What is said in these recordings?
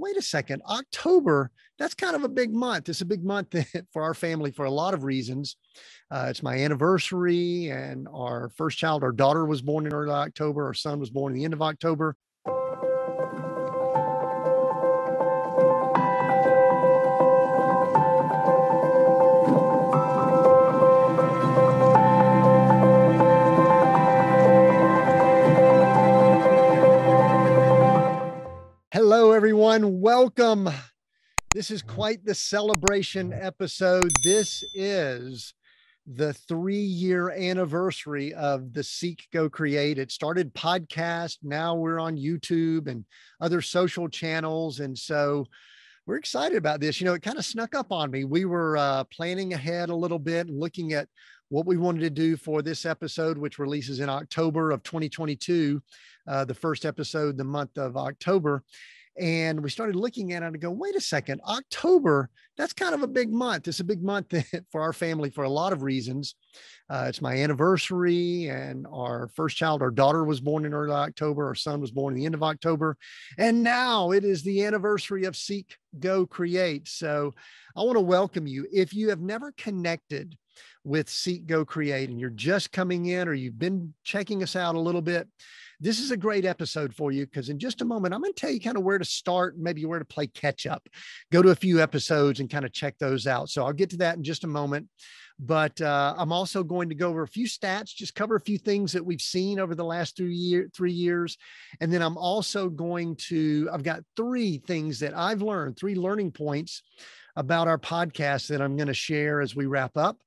wait a second, October, that's kind of a big month. It's a big month for our family for a lot of reasons. Uh, it's my anniversary, and our first child, our daughter, was born in early October. Our son was born at the end of October. Everyone. Welcome. This is quite the celebration episode. This is the three year anniversary of the Seek Go Create. It started podcast. Now we're on YouTube and other social channels. And so we're excited about this. You know, it kind of snuck up on me. We were uh, planning ahead a little bit looking at what we wanted to do for this episode, which releases in October of 2022 uh, the first episode the month of October. And we started looking at it and go, wait a second, October, that's kind of a big month. It's a big month for our family for a lot of reasons. Uh, it's my anniversary, and our first child, our daughter, was born in early October. Our son was born at the end of October. And now it is the anniversary of Seek, Go, Create. So I want to welcome you. If you have never connected with Seek, Go, Create, and you're just coming in or you've been checking us out a little bit, this is a great episode for you because in just a moment, I'm going to tell you kind of where to start, maybe where to play catch up. Go to a few episodes and kind of check those out. So I'll get to that in just a moment. But uh, I'm also going to go over a few stats, just cover a few things that we've seen over the last three, year, three years. And then I'm also going to, I've got three things that I've learned, three learning points about our podcast that I'm going to share as we wrap up.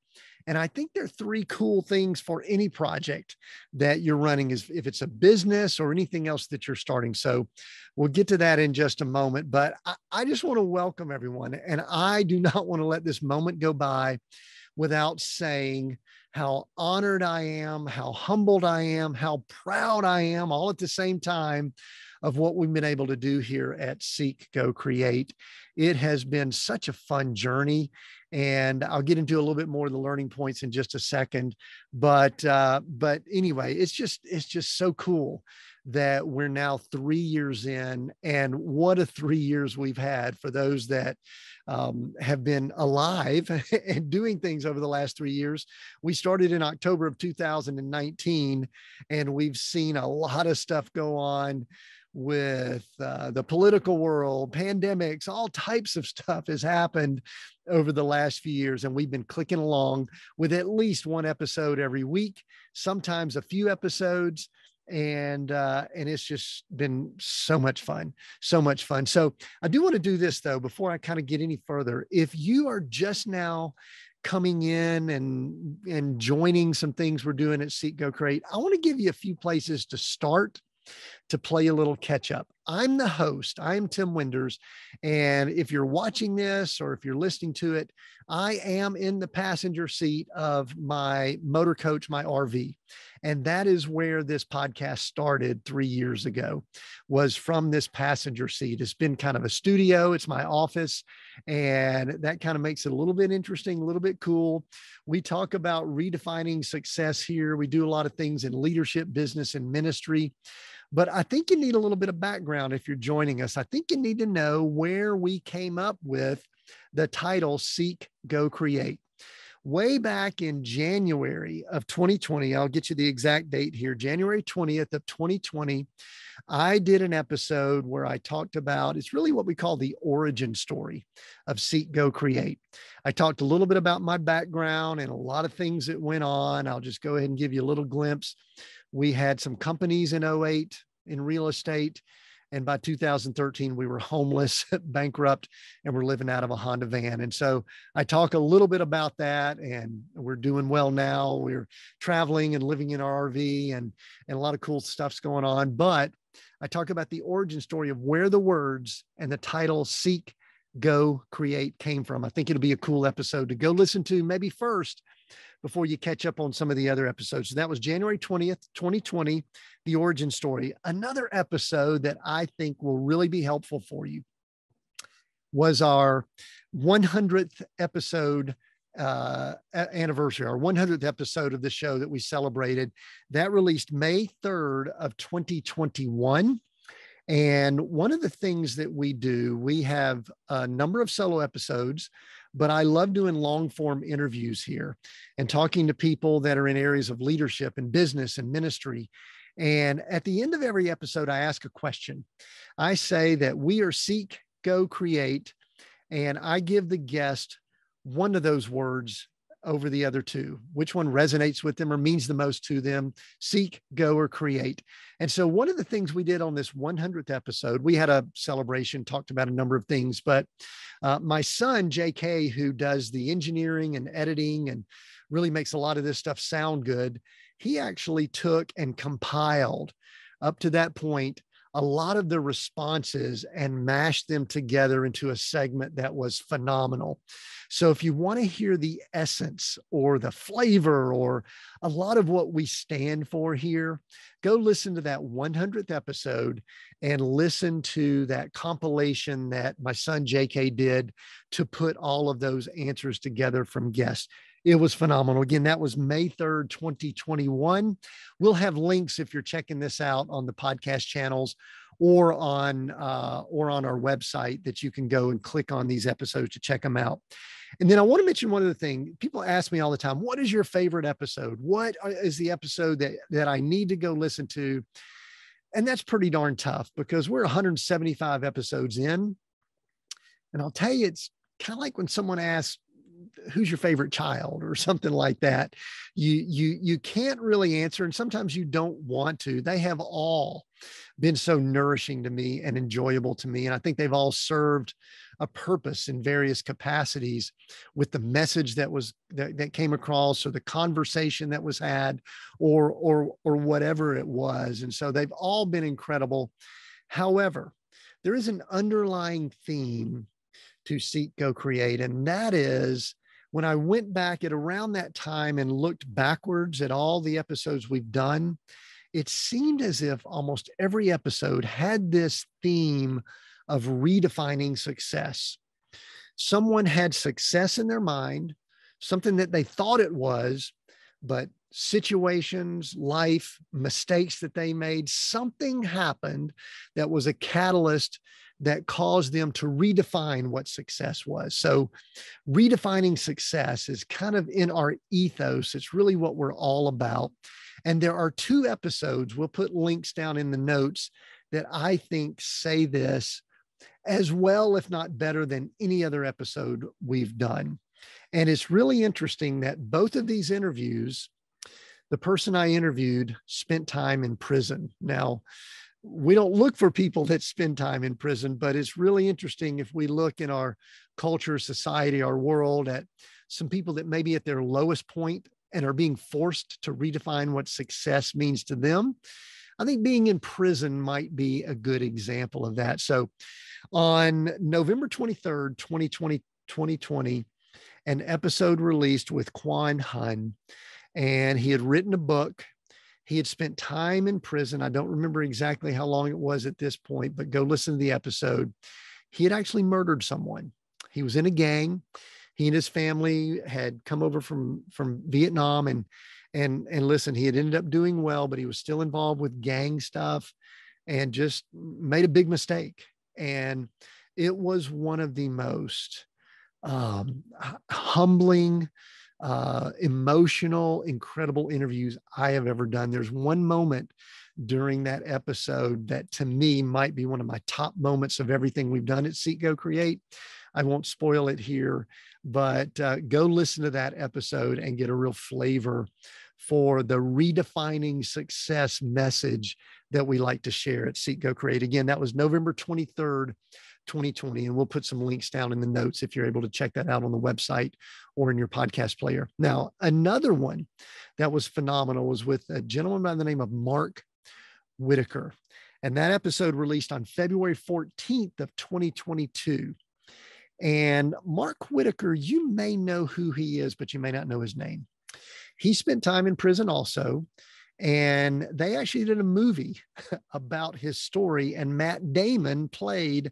And I think there are three cool things for any project that you're running is if it's a business or anything else that you're starting. So we'll get to that in just a moment. But I, I just want to welcome everyone. And I do not want to let this moment go by without saying how honored I am, how humbled I am, how proud I am, all at the same time of what we've been able to do here at Seek Go Create. It has been such a fun journey and I'll get into a little bit more of the learning points in just a second. But uh, but anyway, it's just it's just so cool that we're now three years in, and what a three years we've had for those that um, have been alive and doing things over the last three years. We started in October of 2019, and we've seen a lot of stuff go on with uh, the political world, pandemics, all types of stuff has happened over the last few years. And we've been clicking along with at least one episode every week, sometimes a few episodes. And uh, and it's just been so much fun, so much fun. So I do want to do this though before I kind of get any further. If you are just now coming in and and joining some things we're doing at Seek Go Create, I want to give you a few places to start to play a little catch up. I'm the host. I'm Tim Winders. And if you're watching this or if you're listening to it, I am in the passenger seat of my motor coach, my RV. And that is where this podcast started three years ago, was from this passenger seat. It's been kind of a studio, it's my office. And that kind of makes it a little bit interesting, a little bit cool. We talk about redefining success here. We do a lot of things in leadership, business, and ministry. But I think you need a little bit of background if you're joining us. I think you need to know where we came up with the title Seek, Go, Create. Way back in January of 2020, I'll get you the exact date here, January 20th of 2020, I did an episode where I talked about it's really what we call the origin story of Seek, Go, Create. I talked a little bit about my background and a lot of things that went on. I'll just go ahead and give you a little glimpse we had some companies in 08 in real estate. And by 2013, we were homeless, bankrupt, and we're living out of a Honda van. And so I talk a little bit about that. And we're doing well now. We're traveling and living in our RV, and, and a lot of cool stuff's going on. But I talk about the origin story of where the words and the title Seek, Go, Create came from. I think it'll be a cool episode to go listen to maybe first before you catch up on some of the other episodes. So that was January 20th, 2020, the origin story. Another episode that I think will really be helpful for you was our 100th episode uh, anniversary, our 100th episode of the show that we celebrated. That released May 3rd of 2021. And one of the things that we do, we have a number of solo episodes, but I love doing long form interviews here and talking to people that are in areas of leadership and business and ministry. And at the end of every episode, I ask a question. I say that we are seek, go, create, and I give the guest one of those words over the other two? Which one resonates with them or means the most to them? Seek, go, or create. And so, one of the things we did on this 100th episode, we had a celebration, talked about a number of things, but uh, my son, JK, who does the engineering and editing and really makes a lot of this stuff sound good, he actually took and compiled up to that point a lot of the responses and mashed them together into a segment that was phenomenal. So, if you want to hear the essence or the flavor or a lot of what we stand for here, go listen to that 100th episode and listen to that compilation that my son JK did to put all of those answers together from guests it was phenomenal. Again, that was May 3rd, 2021. We'll have links if you're checking this out on the podcast channels or on uh, or on our website that you can go and click on these episodes to check them out. And then I want to mention one other thing. People ask me all the time, "What is your favorite episode? What is the episode that that I need to go listen to?" And that's pretty darn tough because we're 175 episodes in, and I'll tell you, it's kind of like when someone asks, who's your favorite child or something like that you you you can't really answer and sometimes you don't want to. They have all been so nourishing to me and enjoyable to me and i think they've all served a purpose in various capacities with the message that was that, that came across or the conversation that was had or or or whatever it was and so they've all been incredible. However there is an underlying theme to seek, go, create. And that is when I went back at around that time and looked backwards at all the episodes we've done, it seemed as if almost every episode had this theme of redefining success. Someone had success in their mind, something that they thought it was, but situations, life, mistakes that they made, something happened that was a catalyst that caused them to redefine what success was. So, redefining success is kind of in our ethos. It's really what we're all about. And there are two episodes, we'll put links down in the notes that I think say this as well, if not better, than any other episode we've done. And it's really interesting that both of these interviews, the person I interviewed spent time in prison. Now, we don't look for people that spend time in prison, but it's really interesting if we look in our culture, society, our world at some people that may be at their lowest point and are being forced to redefine what success means to them. I think being in prison might be a good example of that. So on November 23rd, 2020, 2020, an episode released with Quan Huynh, and he had written a book he had spent time in prison. I don't remember exactly how long it was at this point, but go listen to the episode. He had actually murdered someone. He was in a gang. He and his family had come over from from Vietnam and and and listen, he had ended up doing well, but he was still involved with gang stuff and just made a big mistake. And it was one of the most um, humbling, uh, emotional, incredible interviews I have ever done. There's one moment during that episode that to me might be one of my top moments of everything we've done at Seek Go Create. I won't spoil it here, but uh, go listen to that episode and get a real flavor for the redefining success message that we like to share at Seek Go Create. Again, that was November 23rd, 2020. And we'll put some links down in the notes if you're able to check that out on the website or in your podcast player. Now, another one that was phenomenal was with a gentleman by the name of Mark Whitacre. And that episode released on February 14th of 2022. And Mark Whitacre, you may know who he is, but you may not know his name. He spent time in prison also. And they actually did a movie about his story, and Matt Damon played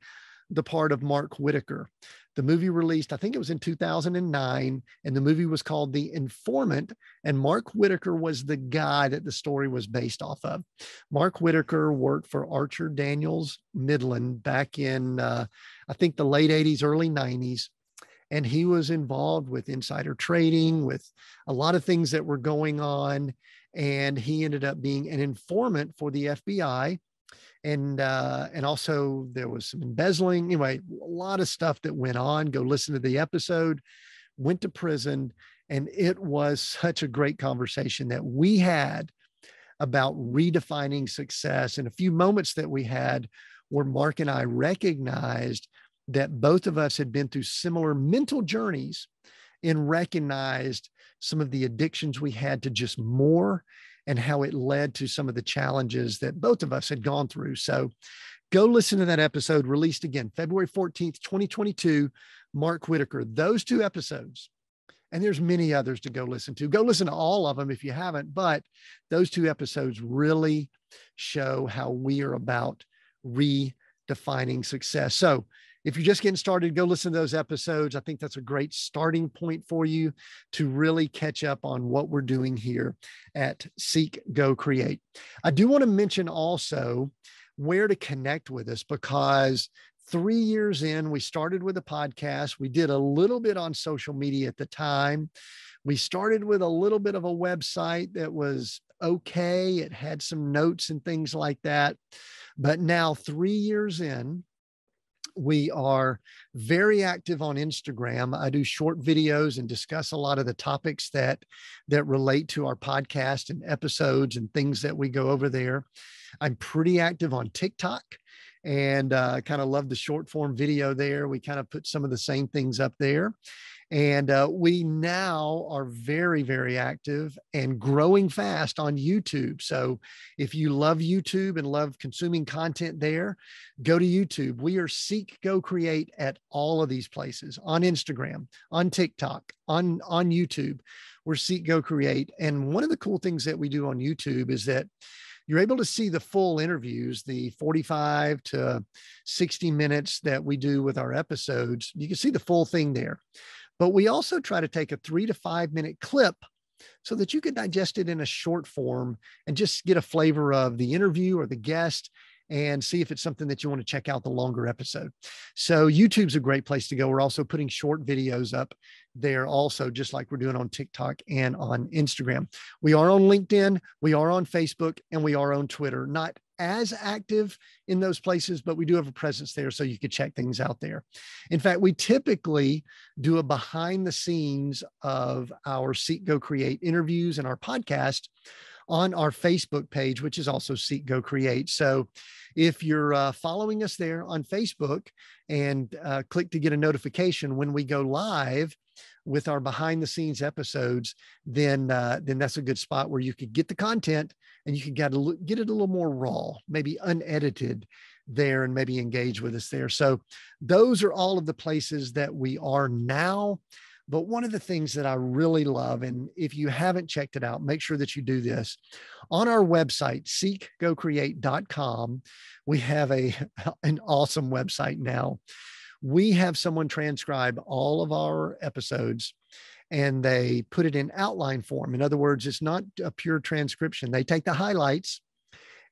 the part of Mark Whitacre. The movie released, I think it was in 2009, and the movie was called The Informant. And Mark Whitacre was the guy that the story was based off of. Mark Whitacre worked for Archer Daniels Midland back in, uh, I think, the late 80s, early 90s. And he was involved with insider trading, with a lot of things that were going on. And he ended up being an informant for the FBI and uh, and also there was some embezzling. Anyway, a lot of stuff that went on. Go listen to the episode. Went to prison, and it was such a great conversation that we had about redefining success. And a few moments that we had where Mark and I recognized that both of us had been through similar mental journeys and recognized some of the addictions we had to just more and how it led to some of the challenges that both of us had gone through. So go listen to that episode released again February 14th, 2022, Mark Whitacre. Those two episodes, and there's many others to go listen to. Go listen to all of them if you haven't, but those two episodes really show how we are about redefining success. So if you're just getting started, go listen to those episodes. I think that's a great starting point for you to really catch up on what we're doing here at Seek, Go, Create. I do want to mention also where to connect with us because three years in, we started with a podcast. We did a little bit on social media at the time. We started with a little bit of a website that was okay, it had some notes and things like that. But now, three years in, we are very active on Instagram. I do short videos and discuss a lot of the topics that that relate to our podcast and episodes and things that we go over there. I'm pretty active on TikTok and uh, kind of love the short form video there. We kind of put some of the same things up there. And uh, we now are very, very active and growing fast on YouTube. So if you love YouTube and love consuming content there, go to YouTube. We are Seek Go Create at all of these places on Instagram, on TikTok, on, on YouTube. We're Seek Go Create. And one of the cool things that we do on YouTube is that you're able to see the full interviews, the 45 to 60 minutes that we do with our episodes. You can see the full thing there. But we also try to take a three to five minute clip so that you can digest it in a short form and just get a flavor of the interview or the guest and see if it's something that you want to check out the longer episode. So YouTube's a great place to go. We're also putting short videos up there also, just like we're doing on TikTok and on Instagram. We are on LinkedIn, we are on Facebook, and we are on Twitter. Not as active in those places, but we do have a presence there so you could check things out there. In fact, we typically do a behind the scenes of our Seek Go Create interviews and our podcast on our Facebook page, which is also Seek Go Create. So if you're uh, following us there on Facebook and uh, click to get a notification when we go live, with our behind the scenes episodes, then uh, then that's a good spot where you could get the content and you could get a, get it a little more raw, maybe unedited there, and maybe engage with us there. So those are all of the places that we are now. But one of the things that I really love, and if you haven't checked it out, make sure that you do this. On our website, seekgocreate.com, we have a, an awesome website now we have someone transcribe all of our episodes and they put it in outline form. In other words, it's not a pure transcription. They take the highlights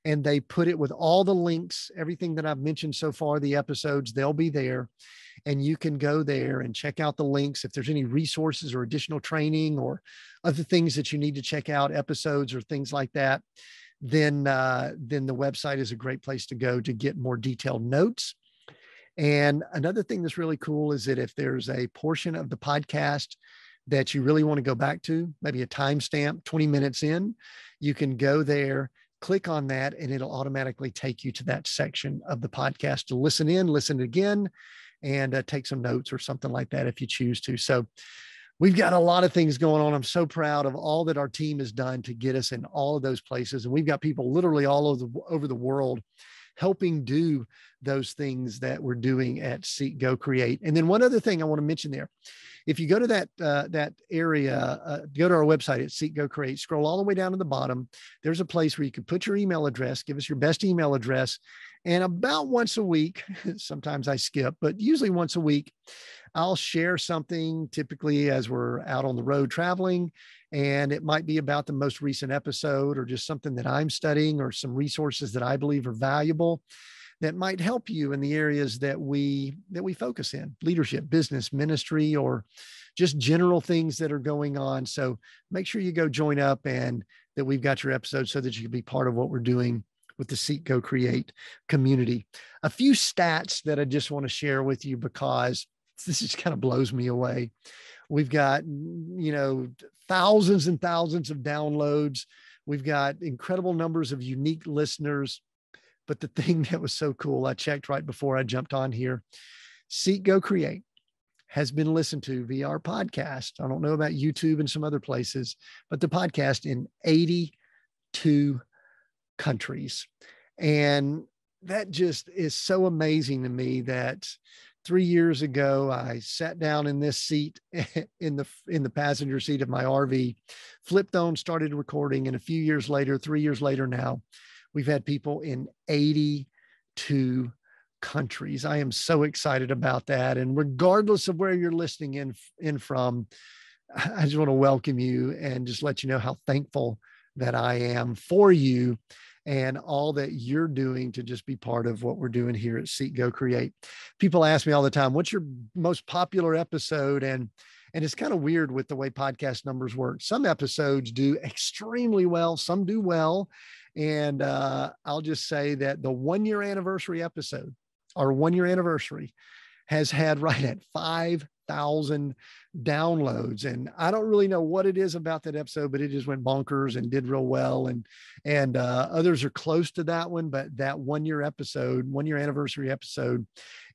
and they put it with all the links, everything that I've mentioned so far, the episodes, they'll be there. And you can go there and check out the links. If there's any resources or additional training or other things that you need to check out, episodes or things like that, then uh, then the website is a great place to go to get more detailed notes and another thing that's really cool is that if there's a portion of the podcast that you really want to go back to, maybe a timestamp 20 minutes in, you can go there, click on that, and it'll automatically take you to that section of the podcast to listen in, listen again, and uh, take some notes or something like that if you choose to. So, we've got a lot of things going on. I'm so proud of all that our team has done to get us in all of those places. And we've got people literally all over the, over the world helping do those things that we're doing at Seek Go Create. And then one other thing I want to mention there, if you go to that uh, that area, uh, go to our website at Seek Go Create, scroll all the way down to the bottom. There's a place where you can put your email address, give us your best email address, And about once a week, sometimes I skip, but usually once a week, I'll share something typically as we're out on the road traveling. And it might be about the most recent episode or just something that I'm studying or some resources that I believe are valuable that might help you in the areas that we that we focus in leadership business ministry or just general things that are going on so make sure you go join up and that we've got your episode so that you can be part of what we're doing with the Seek Go Create community. A few stats that I just want to share with you because this just kind of blows me away. We've got, you know, thousands and thousands of downloads. We've got incredible numbers of unique listeners. But the thing that was so cool, I checked right before I jumped on here Seek Go Create has been listened to via our podcast. I don't know about YouTube and some other places, but the podcast in 82 countries. And that just is so amazing to me that three years ago i sat down in this seat in the in the passenger seat of my rv flipped on started recording and a few years later three years later now we've had people in 82 countries. I am so excited about that. And regardless of where you're listening in in from i just want to welcome you and just let you know how thankful that i am for you and all that you're doing to just be part of what we're doing here at Seek Go Create. People ask me all the time, what's your most popular episode? And and it's kind of weird with the way podcast numbers work. Some episodes do extremely well, some do well. And uh, I'll just say that the one year anniversary episode, our one year anniversary, has had right at 5,000 downloads. And I don't really know what it is about that episode, but it just went bonkers and did real well. And and uh, others are close to that one, but that one year episode, one year anniversary episode,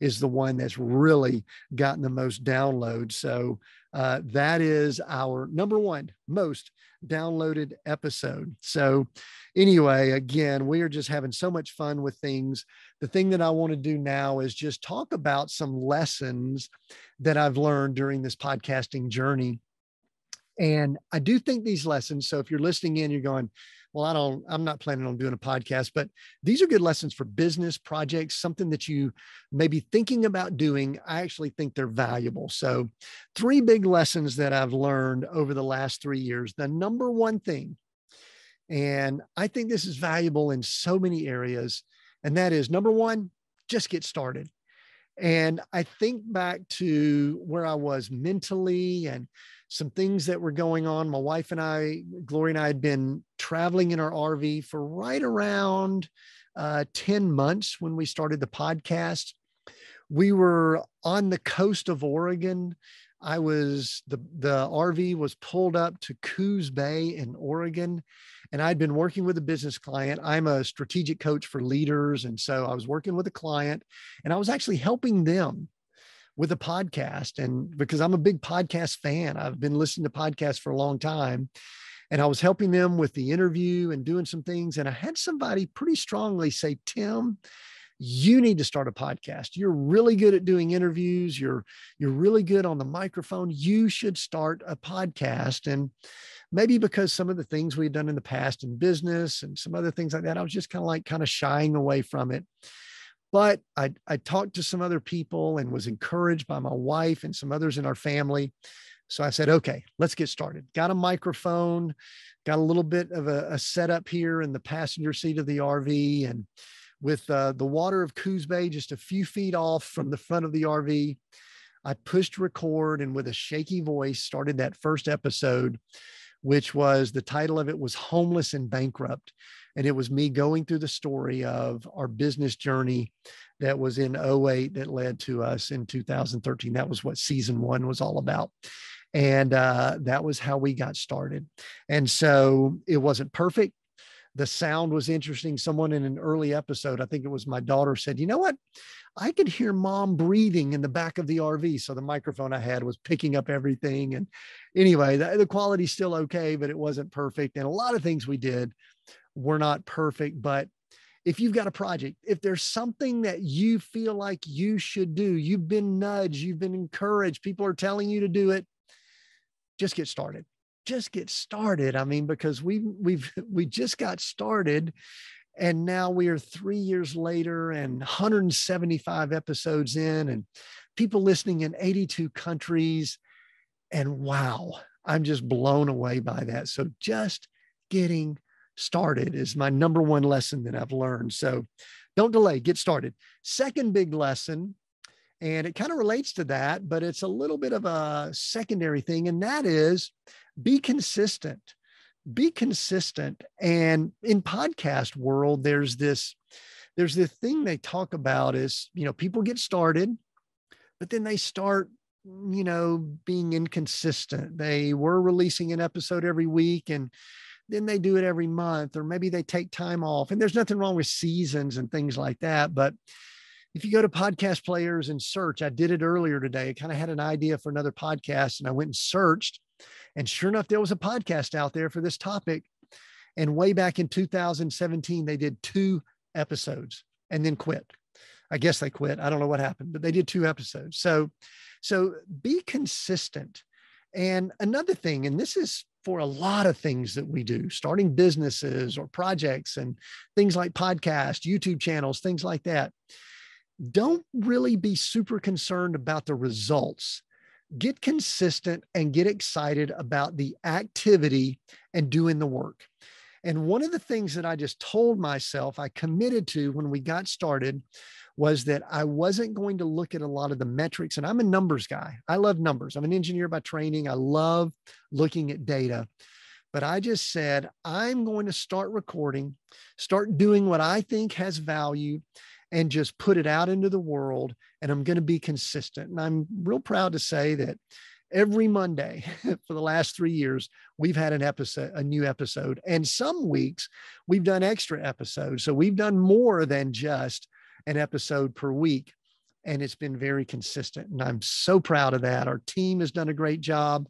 is the one that's really gotten the most downloads. So uh, that is our number one most downloaded episode. So, anyway, again, we are just having so much fun with things. The thing that I want to do now is just talk about some lessons that I've learned during this podcasting journey. And I do think these lessons, so if you're listening in, you're going, well, I don't, I'm not planning on doing a podcast, but these are good lessons for business projects, something that you may be thinking about doing. I actually think they're valuable. So, three big lessons that I've learned over the last three years. The number one thing, and I think this is valuable in so many areas, and that is number one, just get started. And I think back to where I was mentally and some things that were going on. My wife and I, Gloria and I, had been traveling in our RV for right around uh, 10 months when we started the podcast. We were on the coast of Oregon. I was the the RV was pulled up to Coos Bay in Oregon, and I'd been working with a business client. I'm a strategic coach for leaders, and so I was working with a client, and I was actually helping them with a podcast. And because I'm a big podcast fan, I've been listening to podcasts for a long time. And I was helping them with the interview and doing some things. And I had somebody pretty strongly say, Tim, you need to start a podcast. You're really good at doing interviews. You're you're really good on the microphone. You should start a podcast. And maybe because some of the things we've done in the past in business and some other things like that, I was just kind of like kind of shying away from it. But I, I talked to some other people and was encouraged by my wife and some others in our family. So I said, okay, let's get started. Got a microphone, got a little bit of a, a setup here in the passenger seat of the RV, and with uh, the water of Coos Bay just a few feet off from the front of the RV, I pushed record and with a shaky voice started that first episode, which was the title of it was Homeless and Bankrupt. And it was me going through the story of our business journey that was in 08 that led to us in 2013. That was what season one was all about. And uh, that was how we got started. And so it wasn't perfect. The sound was interesting. Someone in an early episode, I think it was my daughter, said, You know what? I could hear mom breathing in the back of the RV. So the microphone I had was picking up everything. And anyway, the, the quality's still okay, but it wasn't perfect. And a lot of things we did we're not perfect, but if you've got a project, if there's something that you feel like you should do, you've been nudged, you've been encouraged, people are telling you to do it, just get started. Just get started. I mean, because we we've we just got started And now we are three years later and 175 episodes in, and people listening in 82 countries. And wow, I'm just blown away by that. So just getting started is my number one lesson that I've learned. So don't delay, get started. Second big lesson, and it kind of relates to that, but it's a little bit of a secondary thing, and that is be consistent. Be consistent. And in podcast world there's this there's this thing they talk about is you know people get started but then they start you know being inconsistent. They were releasing an episode every week and then they do it every month or maybe they take time off. And there's nothing wrong with seasons and things like that but if you go to podcast players and search i did it earlier today i kind of had an idea for another podcast and i went and searched and sure enough, there was a podcast out there for this topic. And way back in 2017, they did two episodes and then quit. I guess they quit. I don't know what happened, but they did two episodes. So, so be consistent. And another thing, and this is for a lot of things that we do, starting businesses or projects and things like podcasts, YouTube channels, things like that. Don't really be super concerned about the results get consistent and get excited about the activity and doing the work. And one of the things that I just told myself I committed to when we got started was that I wasn't going to look at a lot of the metrics. And I'm a numbers guy. I love numbers. I'm an engineer by training. I love looking at data. But I just said, I'm going to start recording, start doing what I think has value, and just put it out into the world. And I'm going to be consistent. And I'm real proud to say that every Monday for the last three years, we've had an episode, a new episode. And some weeks we've done extra episodes. So we've done more than just an episode per week. And it's been very consistent. And I'm so proud of that. Our team has done a great job.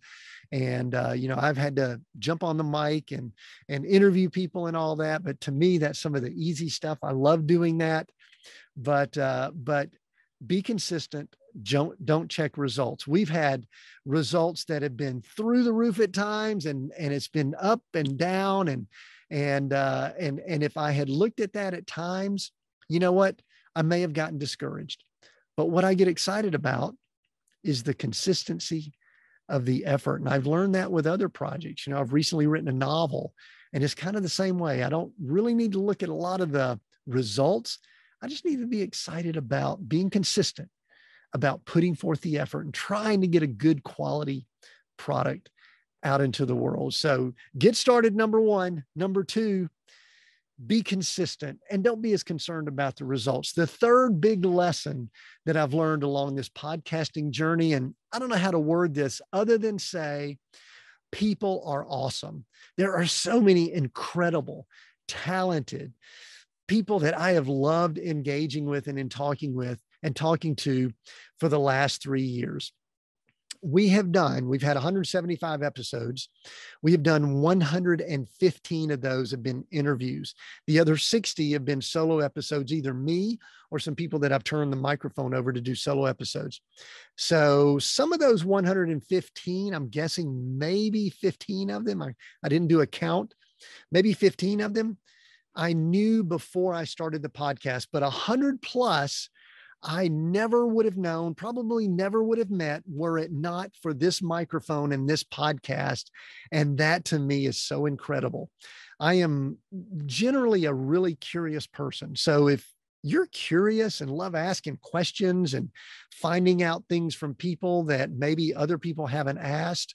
And uh, you know, I've had to jump on the mic and and interview people and all that. But to me, that's some of the easy stuff. I love doing that but uh, but be consistent. Don't don't check results. We've had results that have been through the roof at times and and it's been up and down and and uh and and if i had looked at that at times you know what? I may have gotten discouraged. But what i get excited about is the consistency of the effort. And i've learned that with other projects. You know i've recently written a novel and it's kind of the same way. I don't really need to look at a lot of the results I just need to be excited about being consistent, about putting forth the effort and trying to get a good quality product out into the world. So get started, number one. Number two, be consistent and don't be as concerned about the results. The third big lesson that I've learned along this podcasting journey, and I don't know how to word this other than say, people are awesome. There are so many incredible, talented, people that I have loved engaging with and in talking with and talking to for the last three years. We have done, we've had 175 episodes. We have done 115 of those have been interviews. The other 60 have been solo episodes, either me or some people that I've turned the microphone over to do solo episodes. So some of those 115, I'm guessing maybe 15 of them, I, I didn't do a count, maybe 15 of them I knew before I started the podcast, but a hundred plus, I never would have known, probably never would have met were it not for this microphone and this podcast. And that to me is so incredible. I am generally a really curious person. So if you're curious and love asking questions and finding out things from people that maybe other people haven't asked,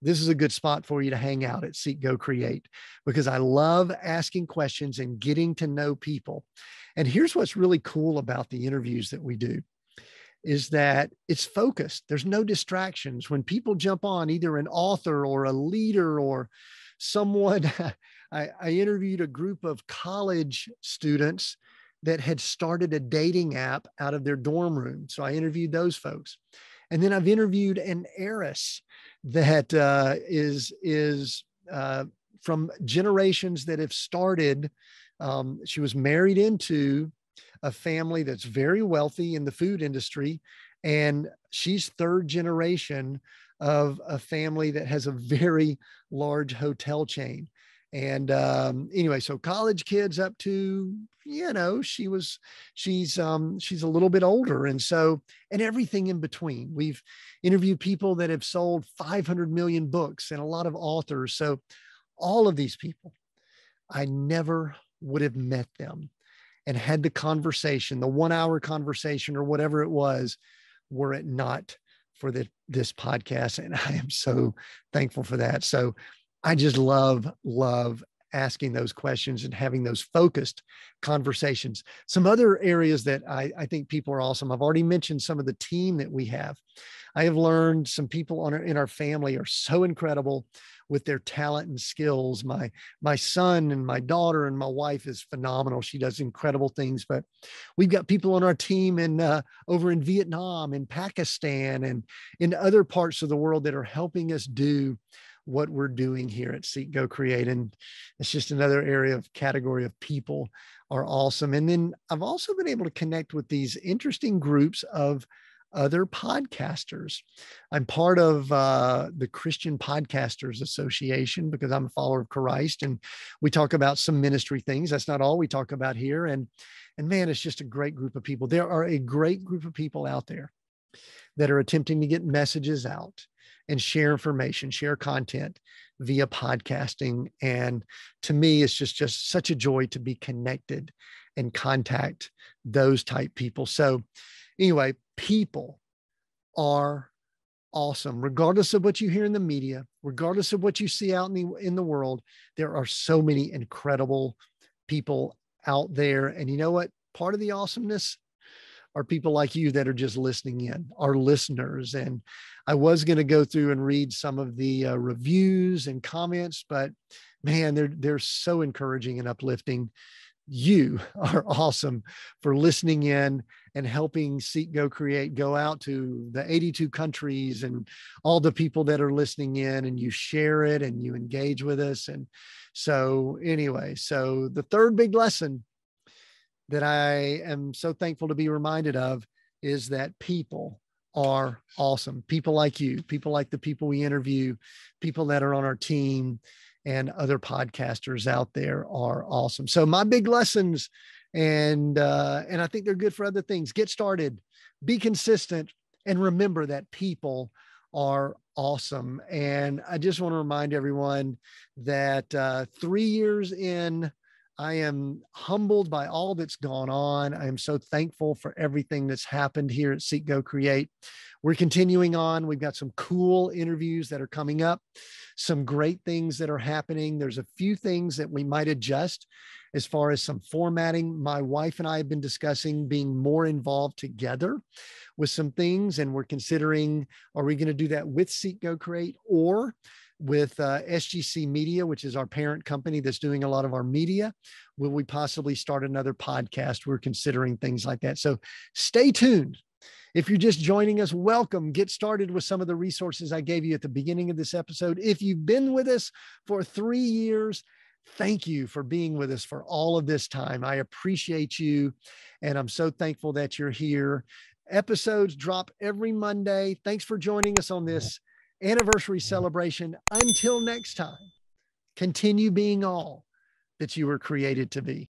this is a good spot for you to hang out at Seek Go Create because I love asking questions and getting to know people. And here's what's really cool about the interviews that we do is that it's focused. There's no distractions. When people jump on, either an author or a leader or someone, I, I interviewed a group of college students that had started a dating app out of their dorm room. So I interviewed those folks. And then I've interviewed an heiress that uh, is is uh, from generations that have started. Um, she was married into a family that's very wealthy in the food industry, and she's third generation of a family that has a very large hotel chain. And um, anyway so college kids up to you know she was she's um she's a little bit older. And so and everything in between. We've interviewed people that have sold 500 million books and a lot of authors. So all of these people i never would have met them and had the conversation the one hour conversation or whatever it was were it not for the, this podcast. And i am so thankful for that. So I just love, love asking those questions and having those focused conversations. Some other areas that I, I, think people are awesome. I've already mentioned some of the team that we have. I have learned some people on our, in our family are so incredible with their talent and skills. My my son and my daughter and my wife is phenomenal. She does incredible things. But we've got people on our team in uh, over in Vietnam, in Pakistan, and in other parts of the world that are helping us do what we're doing here at Seek Go Create. And it's just another area of category of people are awesome. And then I've also been able to connect with these interesting groups of other podcasters. I'm part of uh, the Christian Podcasters Association because I'm a follower of Christ, and we talk about some ministry things. That's not all we talk about here, and and man, it's just a great group of people. There are a great group of people out there that are attempting to get messages out and share information, share content via podcasting. And to me, it's just just such a joy to be connected and contact those type people. So anyway, people are awesome regardless of what you hear in the media regardless of what you see out in the in the world there are so many incredible people out there and you know what part of the awesomeness are people like you that are just listening in, our listeners. And I was going to go through and read some of the uh, reviews and comments, but man, they're they're so encouraging and uplifting. You are awesome for listening in and helping Seek Go Create go out to the 82 countries and all the people that are listening in, and you share it and you engage with us. And so, anyway, so the third big lesson that I am so thankful to be reminded of is that people are awesome. People like you, people like the people we interview, people that are on our team, and other podcasters out there are awesome. So my big lessons, and uh, and I think they're good for other things. Get started, be consistent, and remember that people are awesome. And I just want to remind everyone that uh, three years in I am humbled by all that's gone on. I am so thankful for everything that's happened here at Seek Go Create. We're continuing on. We've got some cool interviews that are coming up, some great things that are happening. There's a few things that we might adjust as far as some formatting. My wife and I have been discussing being more involved together with some things, and we're considering are we going to do that with Seek Go Create or with uh, SGC Media, which is our parent company that's doing a lot of our media. Will we possibly start another podcast? We're considering things like that. So stay tuned. If you're just joining us, welcome. Get started with some of the resources I gave you at the beginning of this episode. If you've been with us for three years, thank you for being with us for all of this time. I appreciate you. And I'm so thankful that you're here. Episodes drop every Monday. Thanks for joining us on this anniversary celebration. Until next time, continue being all that you were created to be.